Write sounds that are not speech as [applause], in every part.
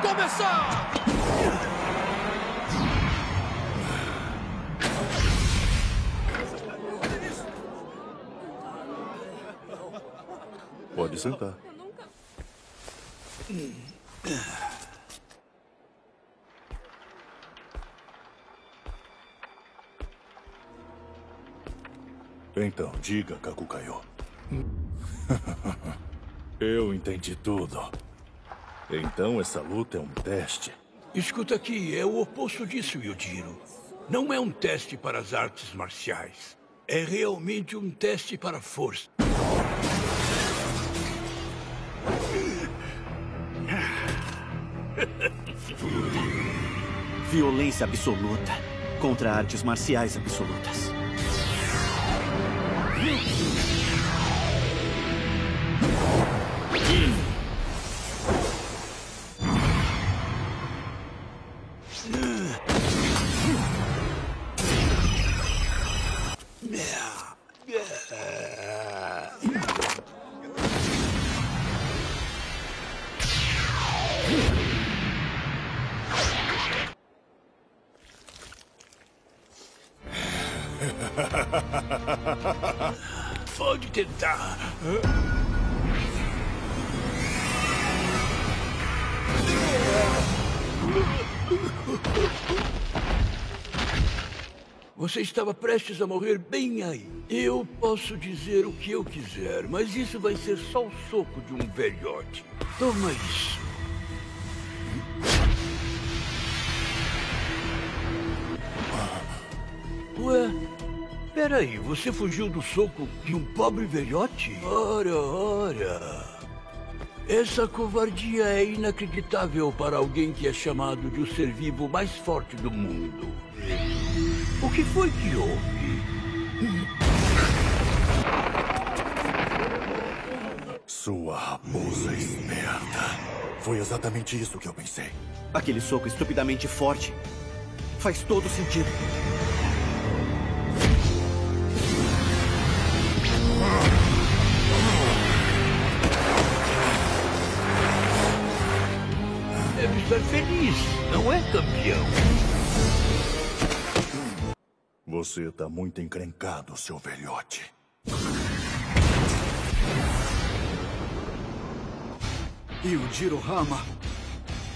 começar! Pode sentar. Então, diga, Kakukayo. [laughs] Eu entendi tudo. Então essa luta é um teste. Escuta aqui, é o oposto disso, Yujiro. Não é um teste para as artes marciais. É realmente um teste para a força. [laughs] Violência absoluta contra artes marciais absolutas. Pode tentar. Você estava prestes a morrer bem aí. Eu posso dizer o que eu quiser, mas isso vai ser só o soco de um velhote. Toma isso. Ué, peraí, você fugiu do soco de um pobre velhote? Ora, ora. Essa covardia é inacreditável para alguém que é chamado de o ser vivo mais forte do mundo. O que foi que houve? Sua raposa esperta. Foi exatamente isso que eu pensei. Aquele soco estupidamente forte faz todo sentido. Não é, campeão? Você tá muito encrencado, seu velhote. E o Jirohama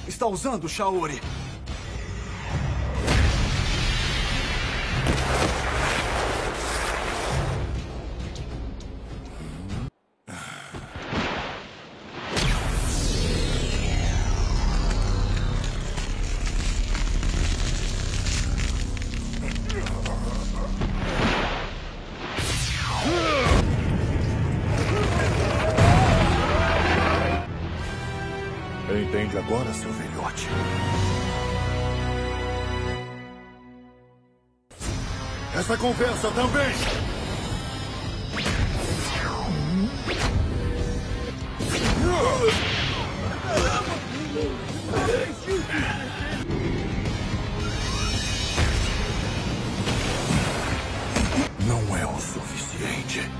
está usando o Shaori. Agora, seu velhote? Essa conversa também! Não é o suficiente.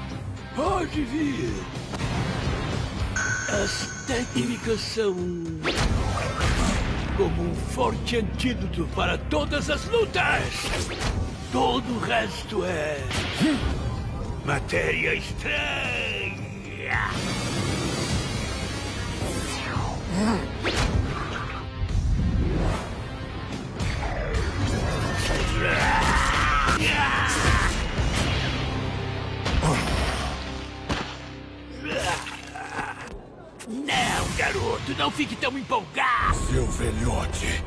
Pode vir. As técnicas são como um forte antídoto para todas as lutas. Todo o resto é matéria estranha. Garoto, não fique tão empolgado. Seu velhote.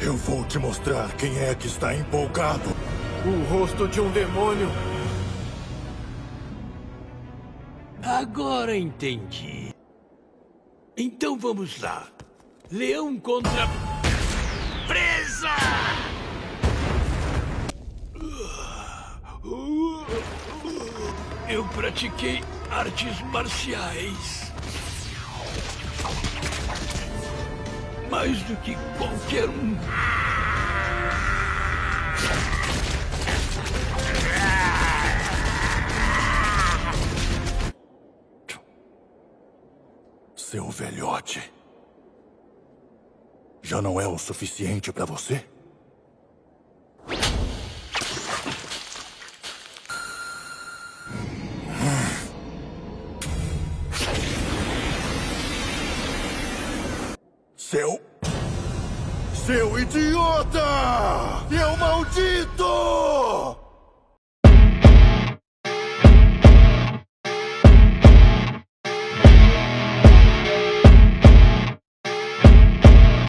Eu vou te mostrar quem é que está empolgado. O rosto de um demônio. Agora entendi. Então vamos lá. Leão contra. Presa! Eu pratiquei artes marciais. Mais do que qualquer um. Seu velhote. Já não é o suficiente para você? Seu. Seu idiota! Seu maldito!